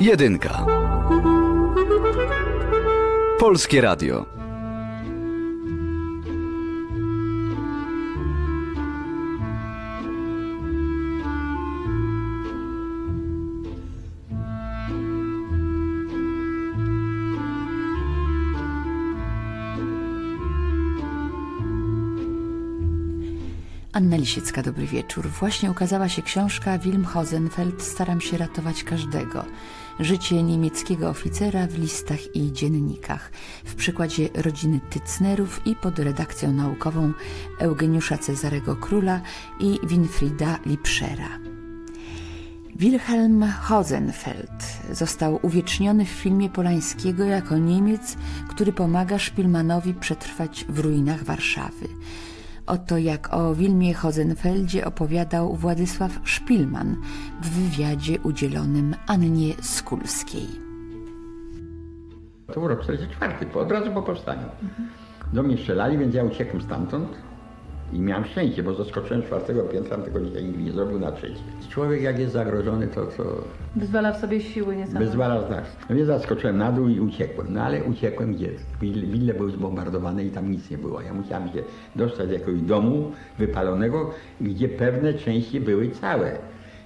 Jedynka. Polskie Radio. Anna Lisiecka, dobry wieczór. Właśnie ukazała się książka Wilm Hosenfeld Staram się ratować każdego. Życie niemieckiego oficera w listach i dziennikach. W przykładzie rodziny Tycnerów i pod redakcją naukową Eugeniusza Cezarego Króla i Winfrida Lipschera. Wilhelm Hosenfeld został uwieczniony w filmie Polańskiego jako Niemiec, który pomaga Szpilmanowi przetrwać w ruinach Warszawy. Oto jak o Wilmie Hozenfeldzie opowiadał Władysław Szpilman w wywiadzie udzielonym Annie Skulskiej. To był rok 44, po, od razu po powstaniu. Do mnie strzelali, więc ja uciekłem stamtąd i miałem szczęście, bo zaskoczyłem czwartego piętra, tego dzisiaj nikt nie zrobił na trzecie. Człowiek jak jest zagrożony, to co... Wyzwala w sobie siły niesamowite. Wyzwala tak. No więc zaskoczyłem na dół i uciekłem. No ale uciekłem gdzie? Wille były zbombardowane i tam nic nie było. Ja musiałem się dostać do jakiegoś domu wypalonego, gdzie pewne części były całe.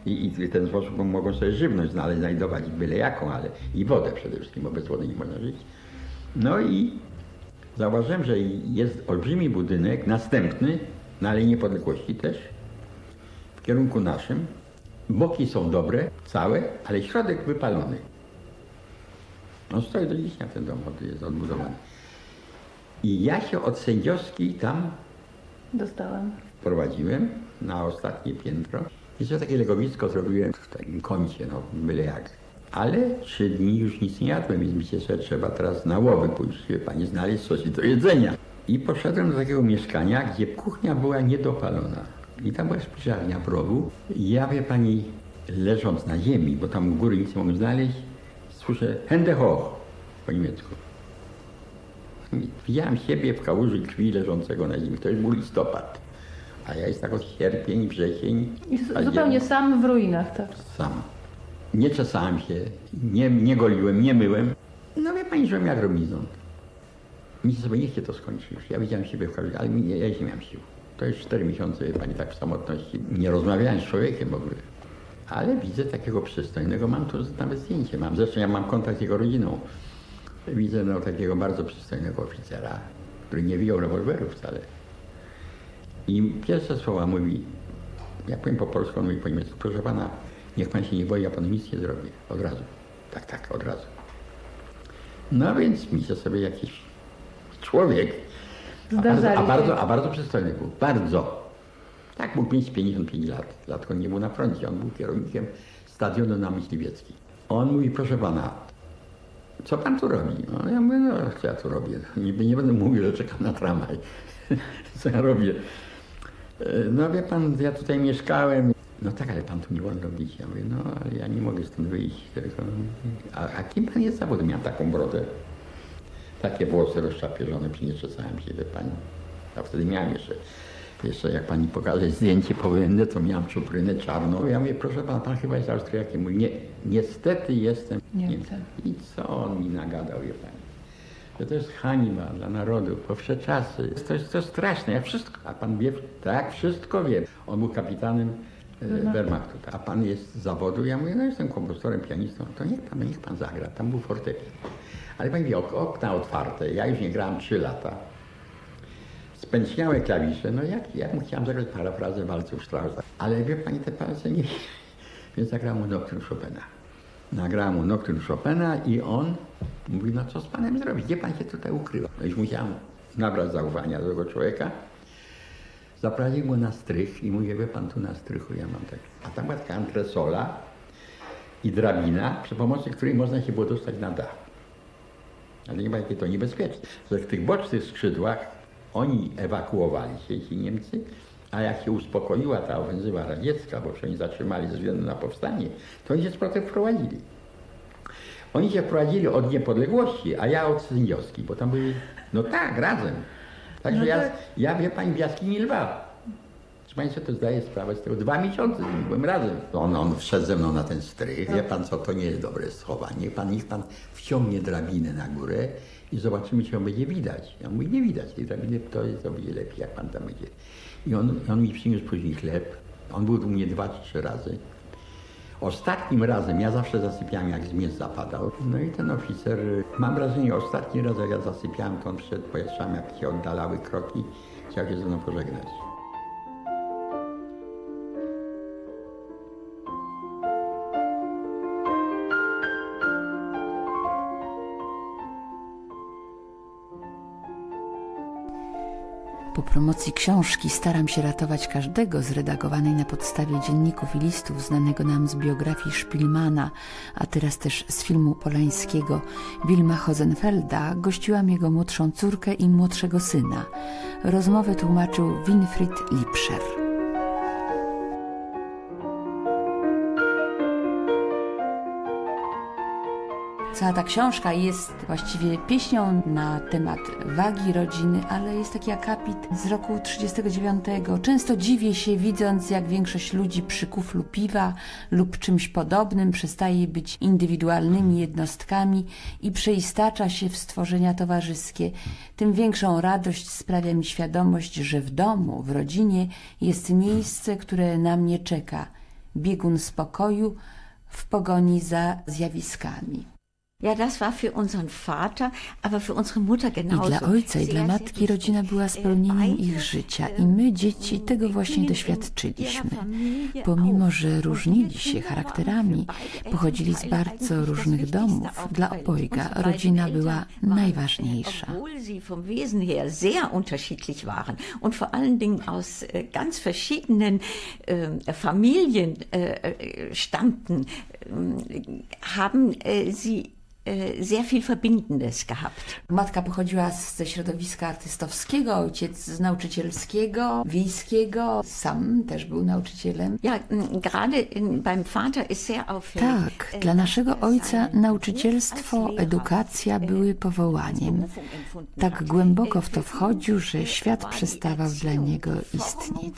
I, I w ten sposób mogą sobie żywność znaleźć, znajdować byle jaką, ale i wodę przede wszystkim, bo bez wody nie można żyć. No i zauważyłem, że jest olbrzymi budynek, następny, na Alei Niepodległości też, w kierunku naszym. Boki są dobre, całe, ale środek wypalony. On stoi do dziś, ten dom jest odbudowany. I ja się od sędziowskiej tam Dostałem. wprowadziłem na ostatnie piętro. I sobie takie legowisko zrobiłem w takim kącie, no byle jak. Ale trzy dni już nic nie jadłem, więc mi się że trzeba teraz na łowy pójść, wie pani, znaleźć coś do jedzenia. I poszedłem do takiego mieszkania, gdzie kuchnia była niedopalona. I tam była spiżarnia w rogu. I ja, wie pani, leżąc na ziemi, bo tam u góry nic nie mogłem znaleźć, słyszę Hände hoch po niemiecku. Widziałem siebie w kałuży krwi leżącego na ziemi. To już był listopad. A ja jest tak od sierpień, wrzesień. I zupełnie sam w ruinach, tak. Sam. Nie czesałem się, nie, nie goliłem, nie myłem. No wie pani, żyłem jak robinson. Myślę sobie, niech się to skończy już. Ja widziałem siebie w kałuży, ale nie, ja nie miałem sił. To już cztery miesiące, wie pani, tak w samotności. Nie rozmawiałem z człowiekiem w ogóle. Ale widzę takiego przystojnego, mam tu nawet zdjęcie, mam. Zresztą ja mam kontakt z jego rodziną. Widzę no, takiego bardzo przystojnego oficera, który nie wyjął rewolweru wcale. I pierwsze słowa mówi, ja powiem po polsku, on mówi po niemiecku, proszę pana, niech pan się nie boi, ja panu nic nie zrobię. Od razu. Tak, tak, od razu. No więc myślę sobie jakiś człowiek, a bardzo, Zdarzali a, bardzo, a bardzo przystojny był, bardzo. Tak, mógł mieć 55 lat, lat on nie był na froncie, on był kierownikiem stadionu na Myśliwieckiej. On mówi, proszę pana, co pan tu robi? No, ja mówię, no co ja tu robię? Niby nie będę mówił, że czekam na tramwaj. co ja robię? E, No wie pan, ja tutaj mieszkałem. No tak, ale pan tu nie wolno robić. Ja mówię, no ale ja nie mogę stąd wyjść. A, a kim pan jest zawód? Miałem taką brodę. Takie włosy rozczapieżone, przy nie czesałem się, wie pani. A wtedy miałem jeszcze, jeszcze jak pani pokaże zdjęcie powojenne, to miałem czuprynę czarną. Ja mówię, proszę pana, pan chyba jest Austriakiem. Mówi, nie, niestety jestem Niemcem. I co on mi nagadał, wie pani? Że to jest hańba dla narodu, po wsze czasy. To jest to straszne, ja wszystko, a pan wie, tak, wszystko wie. On był kapitanem e, Wehrmachtu, a pan jest z zawodu. Ja mówię, no jestem kompozytorem, pianistą, to niech pan, niech pan zagra, tam był fortepian. Ale pan wie, ok- okna otwarte, ja już nie grałem trzy lata. Spęczniałe klawisze, no jak, ja chciałem zagrać parafrazę walców Straussa. Ale wie pani, te palce nie... Więc zagrałem mu Nocturne Chopina. Nagrałem mu Nocturne Chopina i on mówi, no co z panem zrobić? Gdzie pan się tutaj ukrywa? No już musiałem nabrać zaufania do tego człowieka. Zaprawił mu na strych i mówię, wie pan, tu na strychu ja mam tak. A tam była taka antresola i drabina, przy pomocy której można się było dostać na dach. Ale nie ma jakie to niebezpieczne. Że w tych bocznych skrzydłach oni ewakuowali się, ci Niemcy, a jak się uspokoiła ta ofensywa radziecka, bo oni zatrzymali ze względu na powstanie, to oni się z powrotem wprowadzili. Oni się wprowadzili od niepodległości, a ja od sędziowskiej, bo tam byli, no tak, razem. Także No ja, tak. ja, wie pani, w jaskini lwa. Czy Państwo to zdaje sprawę z tego? Dwa miesiące z nim byłem razem. On, on wszedł ze mną na ten strych. Wie pan co, to nie jest dobre schowanie. Pan, niech pan wciągnie drabinę na górę i zobaczymy, czy ją będzie widać. Ja mówię, nie widać tej drabiny, to jest o wiele lepiej, jak pan tam będzie. I on, on mi przyniósł później chleb. On był u mnie dwa, trzy razy. Ostatnim razem, ja zawsze zasypiałem jak zmierzch zapadał. No i ten oficer, mam wrażenie, ostatni raz jak ja zasypiałem, to on przyszedł, pojatrzałem, jak się oddalały kroki, chciał się ze mną pożegnać. Po promocji książki Staram się ratować każdego, zredagowanej na podstawie dzienników i listów znanego nam z biografii Szpilmana, a teraz też z filmu polańskiego Wilma Hosenfelda, gościłam jego młodszą córkę i młodszego syna. Rozmowę tłumaczył Winfried Lipscher. Cała ta książka jest właściwie pieśnią na temat wagi rodziny, ale jest taki akapit z roku 39. Często dziwię się, widząc, jak większość ludzi przy kuflu piwa lub czymś podobnym przestaje być indywidualnymi jednostkami i przeistacza się w stworzenia towarzyskie. Tym większą radość sprawia mi świadomość, że w domu, w rodzinie jest miejsce, które na mnie czeka. Biegun spokoju w pogoni za zjawiskami. Ja, das war für unseren Vater, aber für unsere Mutter I genauso. dla ojca i dla matki rodzina była spełnieniem Beide, ich życia i ähm, my, dzieci, tego właśnie doświadczyliśmy. Pomimo, że różnili się charakterami, pochodzili z bardzo różnych domów, dla obojga rodzina była najważniejsza. Obwohl sie vom Wesen her sehr unterschiedlich waren und vor allen Dingen aus äh, ganz verschiedenen äh, Familien äh, äh, stammten, äh, haben äh, sie äh, sehr viel Verbindendes gehabt. Matka pochodziła ze środowiska artystowskiego, ojciec z nauczycielskiego, wiejskiego, sam też był nauczycielem. Ja, gerade beim Vater ist sehr auffällig. Tak, äh, dla naszego ojca nauczycielstwo, edukacja äh, były powołaniem. Tak głęboko w to wchodził, że świat przestawał dla niego istnieć.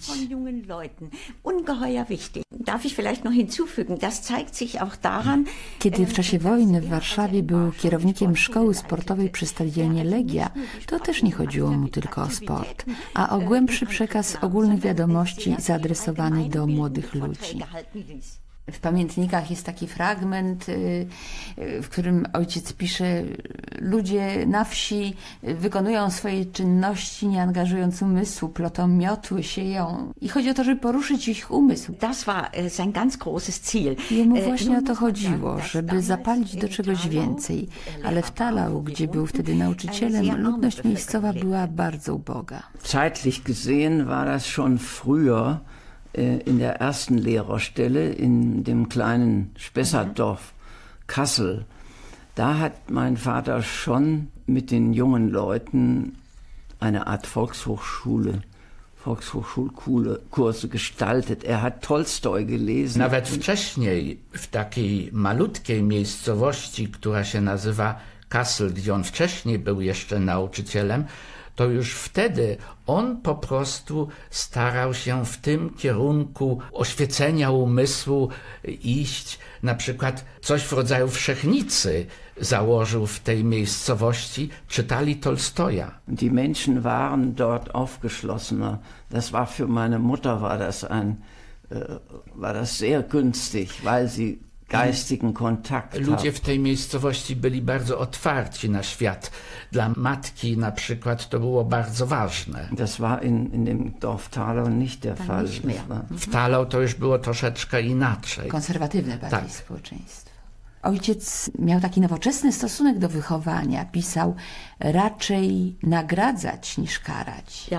Kiedy w ähm, czasie wojny w also Warszawie był kierownikiem szkoły sportowej przy stadionie Legia, to też nie chodziło mu tylko o sport, a o głębszy przekaz ogólnych wiadomości zaadresowany do młodych ludzi. W pamiętnikach jest taki fragment, y, y, w którym ojciec pisze: Ludzie na wsi y, wykonują swoje czynności, nie angażując umysłu, plotą miotły, sieją. I chodzi o to, żeby poruszyć ich umysł. Das war sein ganz großes Ziel. Jemu właśnie o to chodziło, żeby zapalić do czegoś więcej. Ale w Talau, gdzie był wtedy nauczycielem, ludność miejscowa była bardzo uboga. Zeitlich gesehen war das schon früher äh, in der ersten Lehrerstelle in dem kleinen Spessartdorf Kassel. Da hat mein Vater schon mit den jungen Leuten eine Art Volkshochschule, Volkshochschulkurse gestaltet. Er hat Tolstoi gelesen. Nawet wcześniej, w takiej malutkiej miejscowości, która się nazywa Kassel, gdzie on wcześniej był jeszcze nauczycielem, to już wtedy on po prostu starał się w tym kierunku oświecenia umysłu iść. Na przykład coś w rodzaju wszechnicy założył w tej miejscowości, czytali Tolstoja. Die Menschen waren dort aufgeschlossener. Das war für meine Mutter war das ein äh, war das sehr günstig, weil sie geistigen Kontakt Ludzie w tej miejscowości byli bardzo otwarci na świat. Dla matki na przykład to było bardzo ważne. Das war in, in dem Dorf Thalau nicht der Fall. W Talau to już było troszeczkę inaczej. konserwatywne bardziej Tak. społeczeństwo. Ojciec miał taki nowoczesny stosunek do wychowania. Pisał raczej nagradzać niż karać.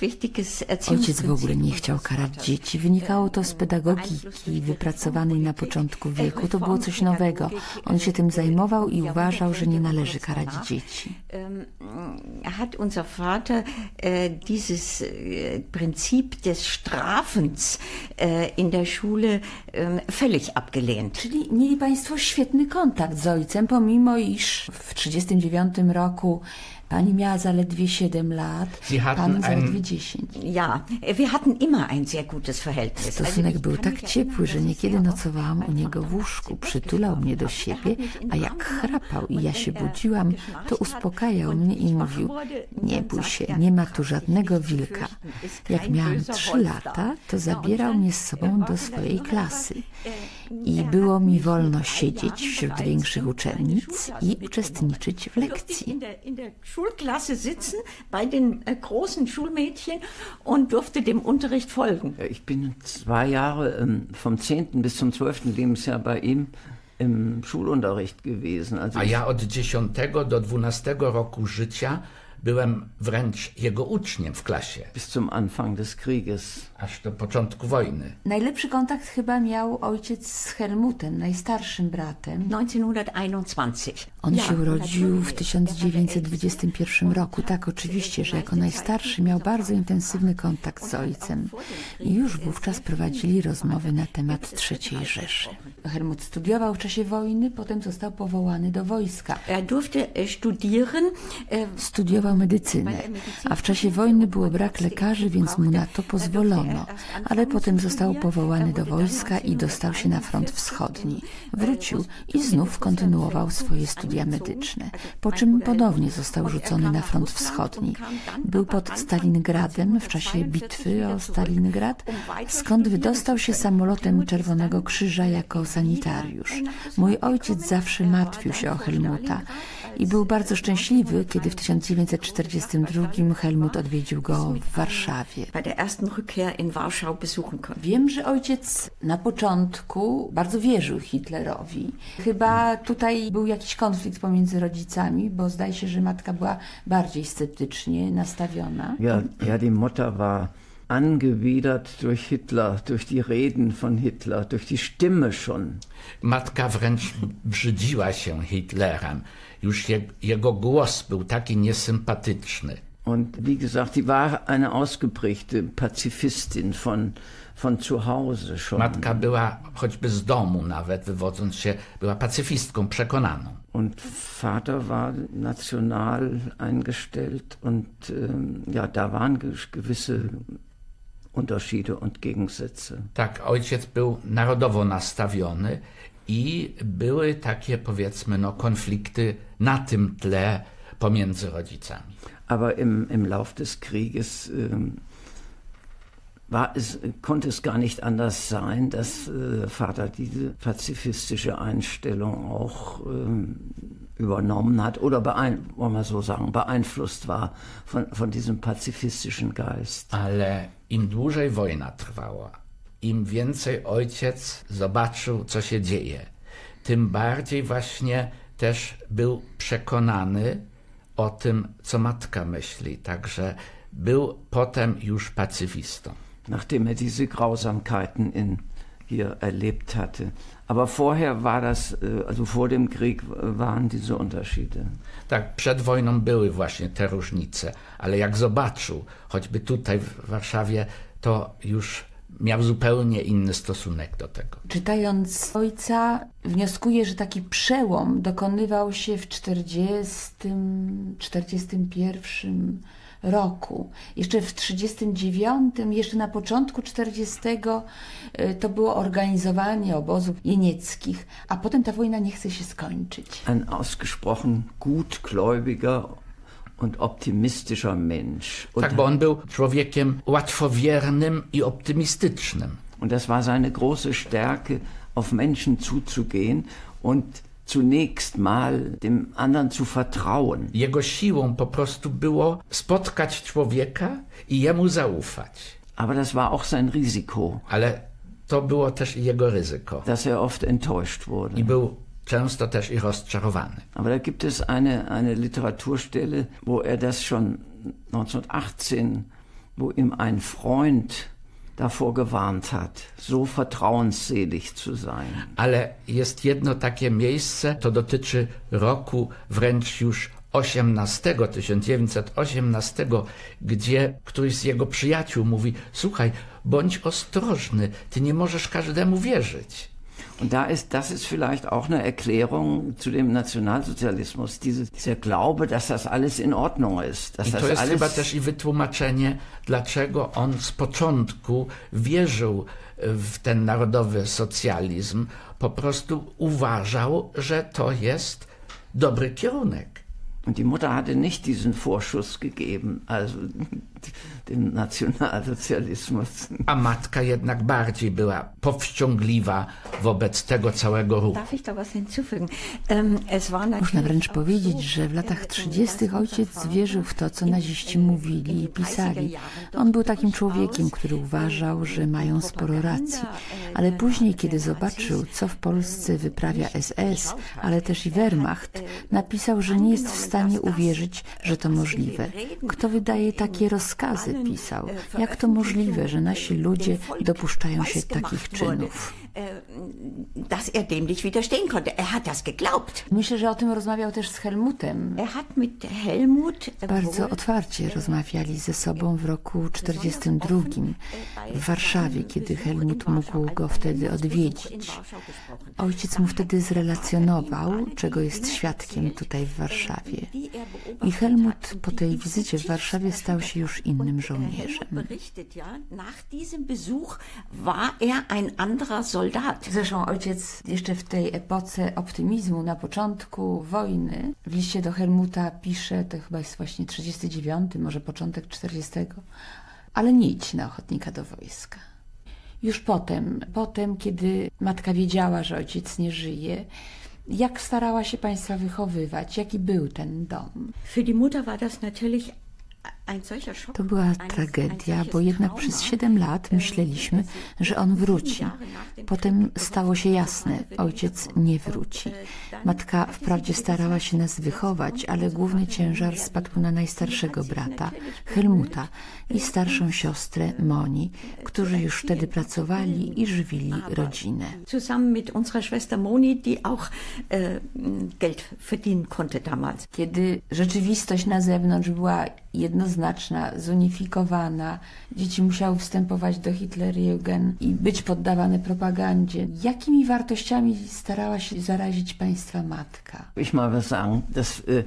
Wichtiges Ojciec w ogóle nie chciał karać dzieci. Wynikało to z pedagogiki wypracowanej na początku wieku. To było coś nowego. On się tym zajmował i uważał, że nie należy karać dzieci. Hat unser Vater äh, dieses äh, Prinzip des Strafens in der Schule völlig abgelehnt. Czyli mieli Państwo świetny kontakt z ojcem, pomimo iż w 1939 roku Pani miała zaledwie 7 lat, pan ein- zaledwie 10. Ja, wir hatten immer ein sehr gutes Verhältnis. Stosunek był tak ciepły, że er niekiedy nocowałam u niego w łóżku, przytulał mnie do siebie, a jak chrapał i ja się budziłam, to uspokajał mnie i mówił, nie bój się, nie ma tu żadnego wilka. Jak miałam trzy lata, to zabierał mnie z sobą do swojej klasy i było mi wolno siedzieć wśród większych uczennic i uczestniczyć w lekcji. In der, in der Schulklasse sitzen bei den großen Schulmädchen und durfte dem Unterricht folgen. Ja, Ich bin zwei Jahre ähm, vom 10. bis zum 12. Lebensjahr bei ihm im Schulunterricht gewesen. Also A ja od 10 do 12 roku życia byłem wręcz jego uczniem w klasie, bis zum Anfang des Krieges. Aż do początku wojny. Najlepszy kontakt chyba miał ojciec z Helmutem, najstarszym bratem. 1921. On się urodził w natürlich. 1921 roku. Tak, oczywiście, że jako najstarszy miał bardzo intensywny kontakt z ojcem. I już wówczas prowadzili rozmowy na temat III Rzeszy. Helmut studiował w czasie wojny, potem został powołany do wojska. Studieren. äh, Studiował medycynę, a w czasie wojny było brak lekarzy, więc mu na to pozwolono. Ale potem został powołany do wojska i dostał się na front wschodni. Wrócił i znów kontynuował swoje studia medyczne, po czym ponownie został rzucony na front wschodni. Był pod Stalingradem w czasie bitwy o Stalingrad, skąd wydostał się samolotem Czerwonego Krzyża jako sanitariusz. Mój ojciec zawsze martwił się o Helmuta i był bardzo szczęśliwy, kiedy w 1942 Helmut odwiedził go w Warszawie. Wiem, że ojciec na początku bardzo wierzył Hitlerowi. Chyba tutaj był jakiś konflikt pomiędzy rodzicami, bo zdaje się, że matka była bardziej sceptycznie nastawiona. Ja, ja, die Mutter war angewidert durch Hitler, durch die Reden von Hitler, durch die Stimme schon. Matka wręcz brzydziła się Hitlerem. Już je, jego głos był taki niesympatyczny. Und wie gesagt, die war eine ausgeprägte Pazifistin von, von zu Hause schon. Matka była, choćby z domu nawet, wywodząc się, była pacyfistką przekonaną. Und Vater war national eingestellt und ähm, ja, da waren ge- gewisse Unterschiede und Gegensätze. Tak, ojciec był narodowo nastawiony i były takie, powiedzmy, no, konflikty na tym tle pomiędzy rodzicami. Aber im, im Lauf des Krieges ähm, war es, konnte es gar nicht anders sein, dass äh, Vater diese pazifistische Einstellung auch ähm, übernommen hat oder beein, wollen wir so sagen, beeinflusst war von, von diesem pazifistischen Geist. Ale im dłużej wojna trwała, im więcej ojciec zobaczył, co się dzieje, tym bardziej właśnie też był przekonany o tym, co matka myśli. Także był potem już pacyfistą. nachdem er diese Grausamkeiten in hier erlebt hatte. Aber vorher war das, äh, also vor dem Krieg waren diese Unterschiede. Tak, przed wojną były właśnie te różnice, ale jak zobaczył, choćby tutaj w Warszawie, to już miał zupełnie inny stosunek do tego. Czytając ojca, wnioskuję, że taki przełom dokonywał się w 40, 41 roku. Jeszcze w 39, jeszcze na początku 40 y, to było organizowanie obozów jenieckich, a potem ta wojna nie chce się skończyć. Ein ausgesprochen gutgläubiger und optimistischer Mensch. Und, Tak, bo on był człowiekiem łatwowiernym i optymistycznym. und das war seine große Stärke, auf Menschen zuzugehen und zunächst mal dem anderen zu vertrauen. Jego siłą po prostu było spotkać człowieka i jemu zaufać. Aber das war auch sein Risiko, Ale to było też jego ryzyko. dass er oft enttäuscht wurde. I był często też i rozczarowany. Aber da gibt es eine, eine Literaturstelle, wo er das schon 1918, wo ihm ein Freund davor gewarnt hat, so vertrauensselig zu sein. Ale jest jedno takie miejsce, to dotyczy roku wręcz już 18, 1918, gdzie któryś z jego przyjaciół mówi: Słuchaj, bądź ostrożny, ty nie możesz każdemu wierzyć. Und da ist, das ist vielleicht auch eine Erklärung zu dem Nationalsozialismus, diese, dieser Glaube, dass das alles in Ordnung ist. Dass I to das jest alles, chyba też i wytłumaczenie, dlaczego on z początku wierzył w ten narodowy socjalizm. Po prostu uważał, że to jest dobry kierunek. Und die Mutter hatte nicht diesen Vorschuss gegeben, also dem Nationalsozialismus. A matka jednak bardziej była powściągliwa wobec tego całego ruchu. Można wręcz powiedzieć, że w latach äh, 30. dass ojciec wierzył w to, co naziści mówili i den 30er pisali. On był takim człowiekiem, który uważał, że mają sporo racji. Ale później, kiedy zobaczył, co w Polsce wyprawia SS, ale też i Wehrmacht, napisał, że nie jest w stanie uwierzyć, że to możliwe. Kto wydaje takie rozkazy, pisał. Jak to możliwe, że nasi ludzie dopuszczają się takich czynów? Dass er dem nicht widerstehen konnte. Er hat das geglaubt. Myślę, że o tym rozmawiał też z Helmutem. Er hat mit Helmut Bardzo wohl otwarcie rozmawiali ze sobą w roku 42 w Warszawie, kiedy Helmut mógł go wtedy odwiedzić. Ojciec mu wtedy zrelacjonował, czego jest świadkiem tutaj w Warszawie. I Helmut po tej wizycie w Warszawie stał się już innym żołnierzem. anderer Soldat. Zresztą ojciec jeszcze w tej epoce optymizmu na początku wojny w liście do Helmuta pisze, to chyba jest właśnie 39, może początek 40, ale nie idź na ochotnika do wojska. Już potem, potem, kiedy matka wiedziała, że ojciec nie żyje, jak starała się państwa wychowywać, jaki był ten dom. Für die Mutter war das natürlich. To była tragedia, bo jednak przez 7 lat myśleliśmy, że on wróci. Potem stało się jasne, ojciec nie wróci. Matka wprawdzie starała się nas wychować, ale główny ciężar spadł na najstarszego brata, Helmuta, i starszą siostrę, Moni, którzy już wtedy pracowali i żywili rodzinę. Zusammen mit unserer Schwester Moni, die auch Geld verdienen konnte damals. Kiedy rzeczywistość na zewnątrz była jednoznaczna, zunifikowana, dzieci musiały wstępować do Hitlerjugend i być poddawane propagandzie. Jakimi wartościami starała się zarazić państwa matka? Ich mal was sagen, das äh,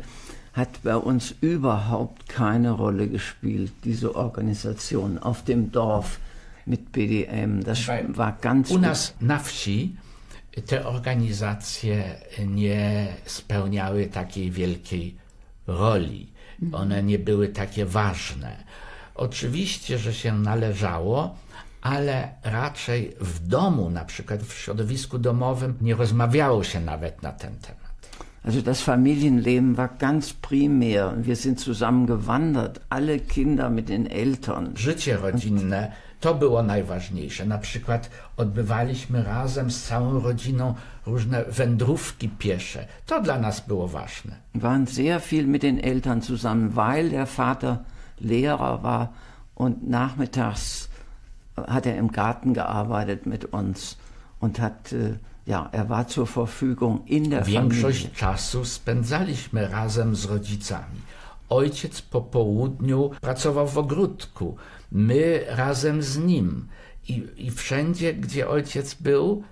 hat bei uns überhaupt keine Rolle gespielt, diese Organisation auf dem Dorf mit BDM. Das war ganz U nas na wsi te organizacje nie spełniały takiej wielkiej roli. One nie były takie ważne. Oczywiście, że się należało, ale raczej w domu, na przykład w środowisku domowym, nie rozmawiało się nawet na ten temat. Also das Familienleben war ganz primär. Wir sind zusammen gewandert, alle Kinder mit den Eltern. Życie rodzinne to było najważniejsze. Na przykład odbywaliśmy razem z całą rodziną różne wędrówki piesze. To dla nas było ważne. Waren sehr viel mit den Eltern zusammen, weil der Vater Lehrer war und nachmittags hat er im Garten gearbeitet mit uns und hat, äh, ja, er war zur Verfügung in der Większość Familie. czasu spędzaliśmy razem z rodzicami. Ojciec po południu pracował w ogródku, my razem z nim. I, I wszędzie, gdzie ojciec był,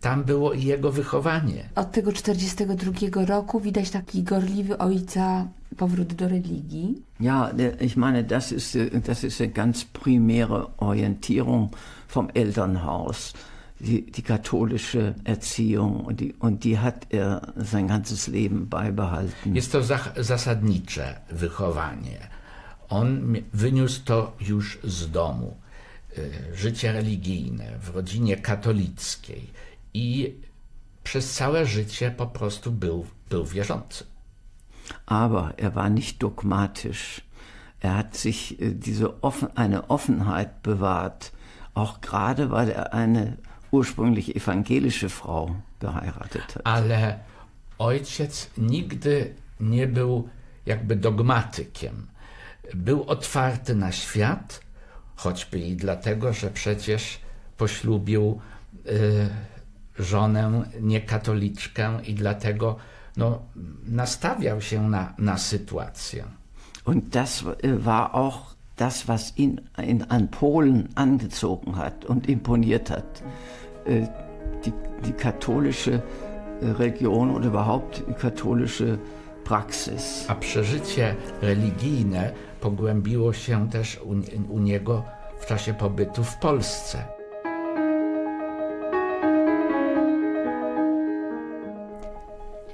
tam było i jego wychowanie. Od tego 42 roku widać taki gorliwy ojca powrót do religii. Ja, ich meine, das ist, das ist eine ganz primäre Orientierung vom Elternhaus. Die, die katholische Erziehung und die, und die hat er sein ganzes Leben beibehalten. Jest to zach- zasadnicze wychowanie. On wyniósł to już z domu. Y, Życie religijne w rodzinie katolickiej i przez całe życie po prostu był, był wierzący. Aber er war nicht dogmatisch. Er hat sich äh, diese offen, eine Offenheit bewahrt, auch gerade weil er eine ursprünglich evangelische Frau geheiratet hat. Ale ojciec nigdy nie był jakby dogmatykiem. Był otwarty na świat, choćby i dlatego, że przecież poślubił y, żonę niekatoliczkę i dlatego no, nastawiał się na, na sytuację. Und das äh, war auch das, was ihn in, an Polen angezogen hat und imponiert hat. Äh, die, die katholische Religion oder überhaupt die katholische Praxis. A przeżycie religijne pogłębiło się też u, u niego w czasie pobytu w Polsce.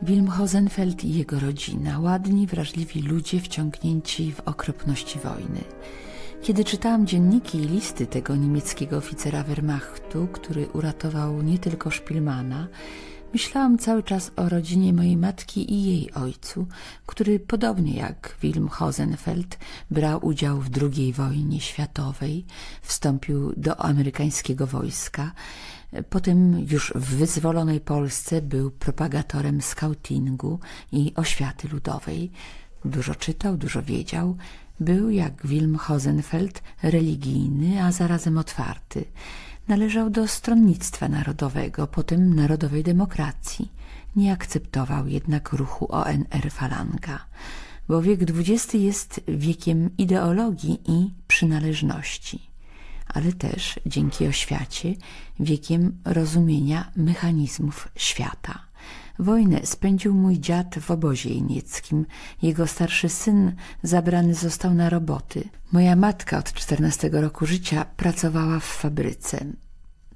Wilm Hosenfeld i jego rodzina, ładni, wrażliwi ludzie wciągnięci w okropności wojny. Kiedy czytałam dzienniki i listy tego niemieckiego oficera Wehrmachtu, który uratował nie tylko Szpilmana, myślałam cały czas o rodzinie mojej matki i jej ojcu, który podobnie jak Wilm Hosenfeld brał udział w II wojnie światowej, wstąpił do amerykańskiego wojska, Potem już w wyzwolonej Polsce był propagatorem skautingu i oświaty ludowej. Dużo czytał, dużo wiedział. Był jak Wilm Hosenfeld religijny, a zarazem otwarty. Należał do stronnictwa narodowego, potem narodowej demokracji. Nie akceptował jednak ruchu ONR Falanga, bo wiek XX jest wiekiem ideologii i przynależności ale też dzięki oświacie wiekiem rozumienia mechanizmów świata. Wojnę spędził mój dziad w obozie jenieckim. Jego starszy syn zabrany został na roboty. Moja matka od 14 roku życia pracowała w fabryce.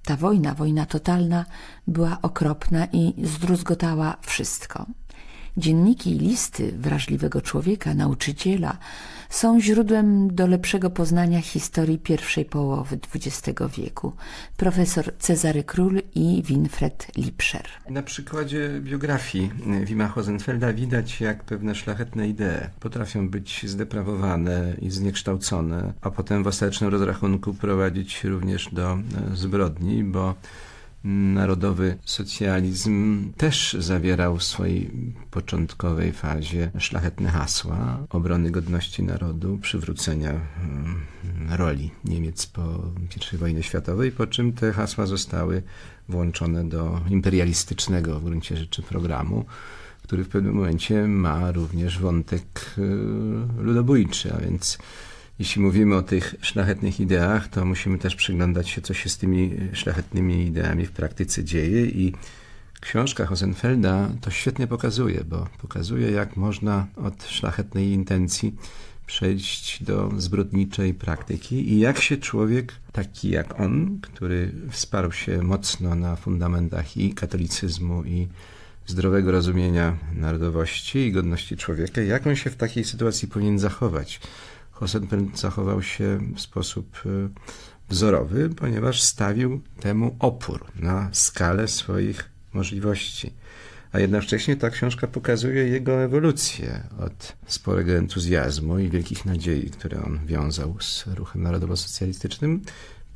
Ta wojna, wojna totalna, była okropna i zdruzgotała wszystko. Dzienniki i listy wrażliwego człowieka, nauczyciela są źródłem do lepszego poznania historii pierwszej połowy XX wieku. Profesor Cezary Król i Winfred Lipscher. Na przykładzie biografii Wima Hosenfelda widać, jak pewne szlachetne idee potrafią być zdeprawowane i zniekształcone, a potem w ostatecznym rozrachunku prowadzić również do zbrodni, bo narodowy socjalizm też zawierał w swojej początkowej fazie szlachetne hasła obrony godności narodu, przywrócenia mm, roli Niemiec po I wojnie światowej, po czym te hasła zostały włączone do imperialistycznego w gruncie rzeczy programu, który w pewnym momencie ma również wątek y, ludobójczy, a więc jeśli mówimy o tych szlachetnych ideach, to musimy też przyglądać się, co się z tymi szlachetnymi ideami w praktyce dzieje i książka Hosenfelda to świetnie pokazuje, bo pokazuje, jak można od szlachetnej intencji przejść do zbrodniczej praktyki i jak się człowiek taki jak on, który wsparł się mocno na fundamentach i katolicyzmu i zdrowego rozumienia narodowości i godności człowieka, jak on się w takiej sytuacji powinien zachować. Hosenfeld zachował się w sposób e, wzorowy, ponieważ stawił temu opór na skalę swoich możliwości. A jednocześnie ta książka pokazuje jego ewolucję od sporego entuzjazmu i wielkich nadziei, które on wiązał z ruchem narodowo-socjalistycznym,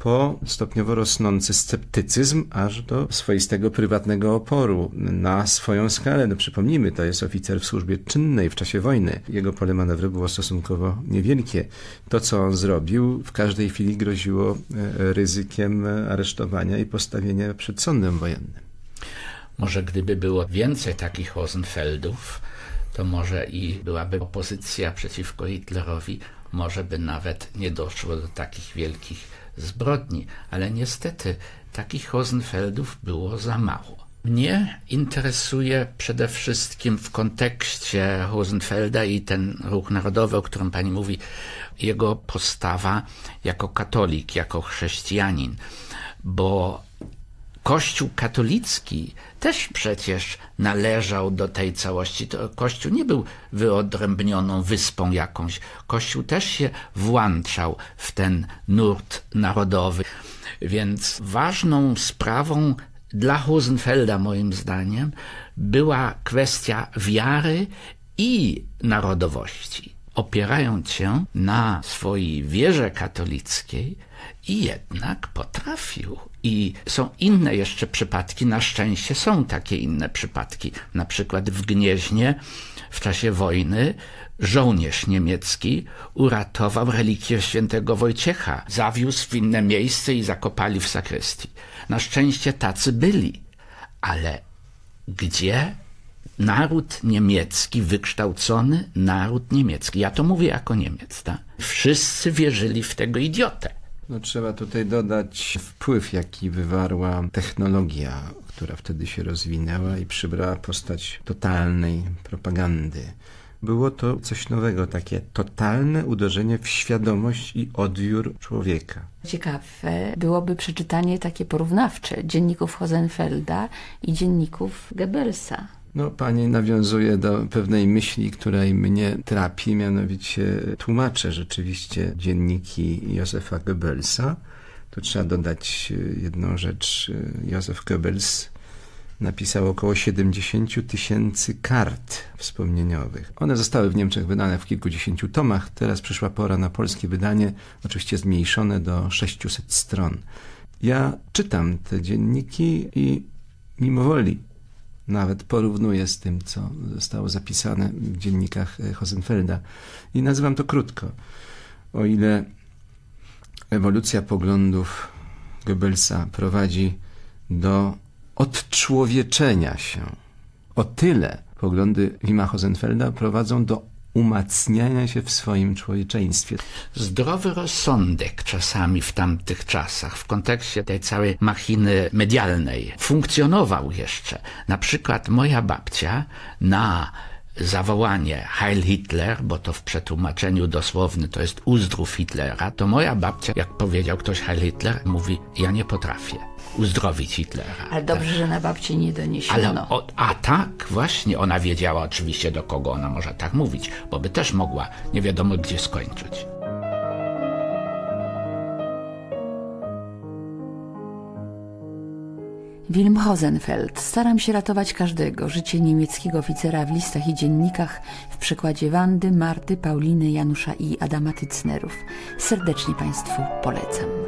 po stopniowo rosnący sceptycyzm, aż do swoistego prywatnego oporu na swoją skalę. No przypomnijmy, to jest oficer w służbie czynnej w czasie wojny. Jego pole manewru było stosunkowo niewielkie. To, co on zrobił, w każdej chwili groziło e, ryzykiem aresztowania i postawienia przed sądem wojennym. Może gdyby było więcej takich Rosenfeldów, to może i byłaby opozycja przeciwko Hitlerowi, może by nawet nie doszło do takich wielkich zbrodni, ale niestety takich Rosenfeldów było za mało. Mnie interesuje przede wszystkim w kontekście Rosenfelda i ten ruch narodowy, o którym pani mówi, jego postawa jako katolik, jako chrześcijanin, bo Kościół katolicki też przecież należał do tej całości. To Kościół nie był wyodrębnioną wyspą jakąś. Kościół też się włączał w ten nurt narodowy. Więc ważną sprawą dla Hosenfelda, moim zdaniem, była kwestia wiary i narodowości. Opierając się na swojej wierze katolickiej, i jednak potrafił. I są inne jeszcze przypadki, na szczęście są takie inne przypadki. Na przykład w Gnieźnie w czasie wojny żołnierz niemiecki uratował relikwię świętego Wojciecha. Zawiózł w inne miejsce i zakopali w sakrystii. Na szczęście tacy byli. Ale gdzie naród niemiecki, wykształcony naród niemiecki, ja to mówię jako Niemiec, tak? wszyscy wierzyli w tego idiotę No, trzeba tutaj dodać wpływ, jaki wywarła technologia, która wtedy się rozwinęła i przybrała postać totalnej propagandy. Było to coś nowego, takie totalne uderzenie w świadomość i odbiór człowieka. Ciekawe byłoby przeczytanie takie porównawcze dzienników Hosenfelda i dzienników Goebbelsa. No, pani nawiązuje do pewnej myśli, której mnie trapi, mianowicie tłumaczę rzeczywiście dzienniki Józefa Goebbelsa. Tu trzeba dodać jedną rzecz. Józef Goebbels napisał około 70 tysięcy kart wspomnieniowych. One zostały w Niemczech wydane w kilkudziesięciu tomach. Teraz przyszła pora na polskie wydanie, oczywiście zmniejszone do 600 stron. Ja czytam te dzienniki i mimowoli nawet porównuję z tym, co zostało zapisane w dziennikach Hosenfelda. I nazywam to krótko. O ile ewolucja poglądów Goebbelsa prowadzi do odczłowieczenia się, o tyle poglądy Wima Hosenfelda prowadzą do umacniania się w swoim człowieczeństwie. Zdrowy rozsądek czasami w tamtych czasach, w kontekście tej całej machiny medialnej, funkcjonował jeszcze. Na przykład moja babcia na zawołanie Heil Hitler, bo to w przetłumaczeniu dosłownym to jest uzdrów Hitlera, to moja babcia, jak powiedział ktoś Heil Hitler, mówi, ja nie potrafię uzdrowić Hitlera. Ale dobrze, tak. że na babci nie doniesiono. Ale o, a tak, właśnie, ona wiedziała oczywiście do kogo ona może tak mówić, bo by też mogła nie wiadomo gdzie skończyć. Wilm Hosenfeld. Staram się ratować każdego. Życie niemieckiego oficera w listach i dziennikach w przykładzie Wandy, Marty, Pauliny, Janusza i Adama Tycnerów. Serdecznie Państwu polecam.